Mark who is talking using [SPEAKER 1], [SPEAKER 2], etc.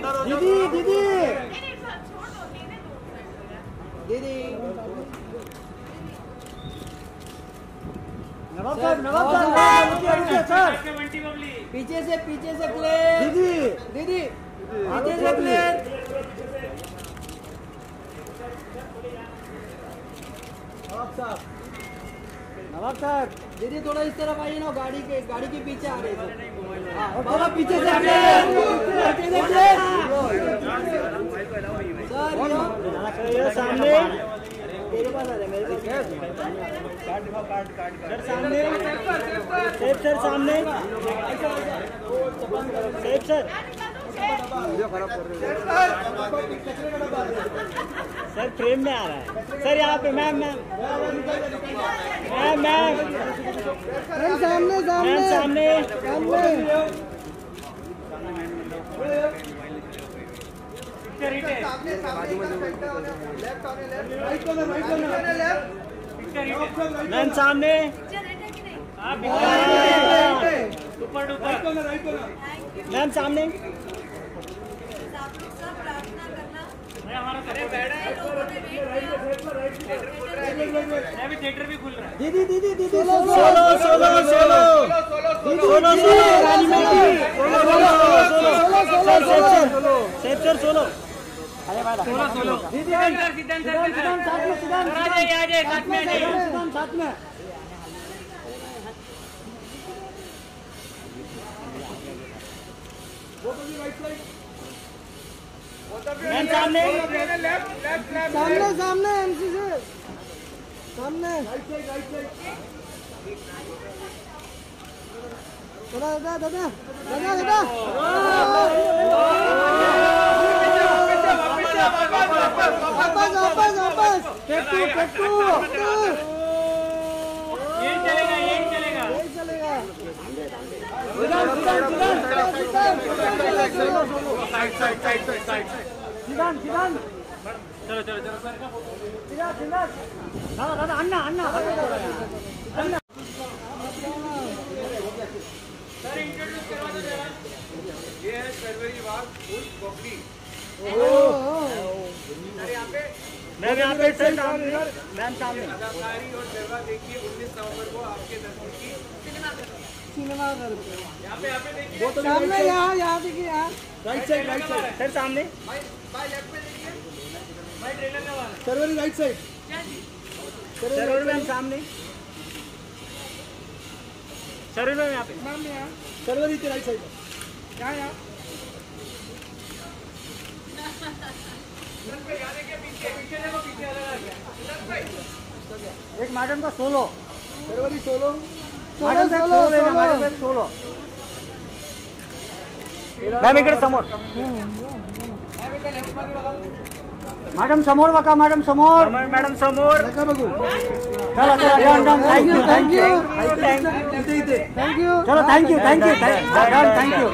[SPEAKER 1] दीदी दीदी। दीदी। नवाब साहब नवाब साहब रुकिए रुकिए सर। पीछे से पीछे से प्लेयर। दीदी। दीदी। पीछे से प्लेयर। नवाब साहब। नवाब साहब दीदी थोड़ा इस तरफ़ आइए ना गाड़ी के गाड़ी के पीछे आ रहे थे हाँ, बाबा पीछे से सर सामने। मेरे पास आ रहे मेरे पास सर सामने। सेफ़ सर सामने। Safe sir. सर फ्रेम में आ रहा है। सर यहाँ पे मैम मैम मैम मैम सामने सामने। सामने। सामने। मैम सामने मैम सामने। दीदी दीदी दीदी solo solo solo solo solo solo solo solo solo solo safe solo अरे भाई सोलो सोलो दीदी सिद्धांत सिद्धांत साथ साथ में साथ में मैम सामने। सामने सामने एमसी से सामने। दादा दादा दादा दादा दादा। वापस वापस वापस टेक
[SPEAKER 2] यही चलेगा यही चलेगा।
[SPEAKER 1] यही चलेगा। सिद्धांत सिद्धांत सिद्धांत सिद्धांत सिद्धांत।
[SPEAKER 2] चलो चलो चलो
[SPEAKER 1] सिद्धांत सिद्धांत। दादा दादा
[SPEAKER 3] ये है सर्वरी बाग उर्फ़
[SPEAKER 1] मैम यहाँ पे सर सामने मैम सामने
[SPEAKER 3] अदाकारी और जलवा देखिए उन्नीस नवंबर को आपके दर्शन की
[SPEAKER 1] सिनेमा घर
[SPEAKER 3] यहाँ पे यहाँ पे देखिए
[SPEAKER 1] सामने यहाँ यहाँ देखिए यहाँ। Right side right side sir सामने। सर्वरी राइट साइड सर्वर मैम सामने। सर्वर मैम यहाँ पे। सर्वरी के राइट साइड यहाँ यहाँ। एक मैडम का solo Sharvari solo madam solo solo madam solo ma'am इकडे समोर मॅडम समोर बघा मॅडम समोर मॅडम समोर नका बघू चला चला done done thank you thank you thank you चलो thank you thank you done thank you